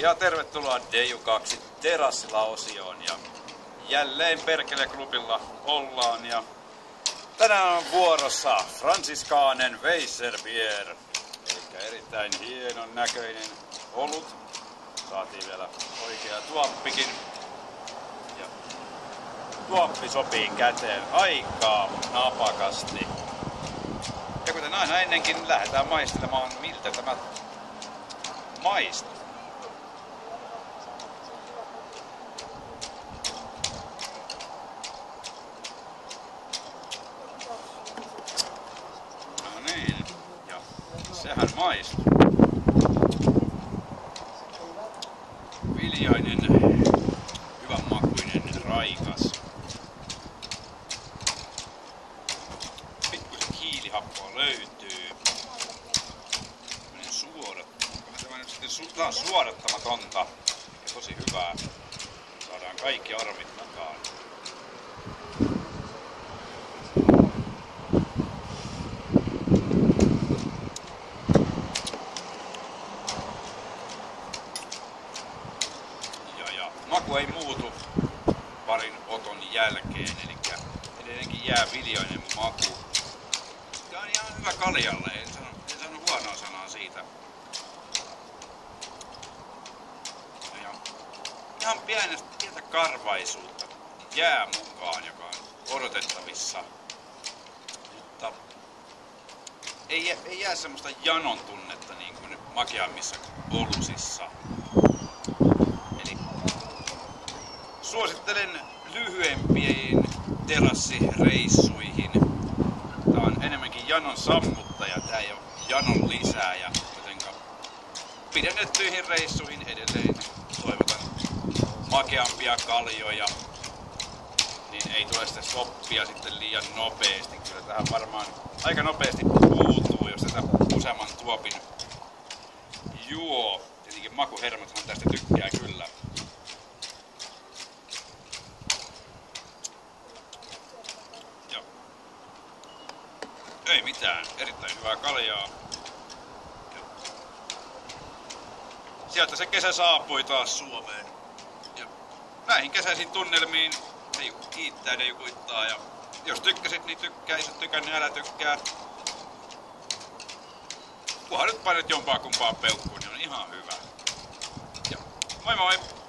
Ja tervetuloa Deju 2 terassilla osioon ja jälleen Perkele klubilla ollaan ja tänään on vuorossa Fransiskaanen Weisserbier. Eli erittäin hienon näköinen olut. Saatiin vielä oikea tuoppikin. Ja tuoppi sopii käteen aikaa napakasti. Ja kuten aina ennenkin lähdetään maistelemaan miltä tämä maistuu. No niin, ja sehän maistuu. Viljainen, hyvän makuinen, raikas. Pikkusen hiilihappoa löytyy. Tämmönen tämä nyt sitten suodattamatonta ja tosi hyvää. Saadaan kaikki arvit mukaan. Ja, ja maku ei muutu parin oton jälkeen, eli edelleenkin jää viljoinen maku. Tämä on ihan hyvä kaljalle, en sano, en sano huonoa sanaa siitä. Ja ihan pienestä, pientä karvaisuutta jää mukaan, joka on odotettavissa. Mutta ei, ei jää semmoista janon tunnetta niin kuin makeammissa olusissa. Eli suosittelen lyhyempiin terassireissuihin. Tää on enemmänkin janon sammuttaja, tää ei ole janon lisääjä, jotenka pidennettyihin reissuihin edelleen toivotan makeampia kaljoja, niin ei tule sitä soppia sitten liian nopeasti. Kyllä tähän varmaan aika nopeasti puutuu, jos tätä useamman tuopin juo. Tietenkin makuhermothan tästä tykkää kyllä. Ja mitään, erittäin hyvää kaljaa. Ja Sieltä se kesä saapui taas Suomeen. Ja näihin kesäisiin tunnelmiin Deju kiittää, Deju kuittaa ja jos tykkäsit, niin tykkää, jos tykännyt, niin älä tykkää. Kunhan nyt painat jompaa kumpaa peukkuun, niin on ihan hyvä. Ja moi moi!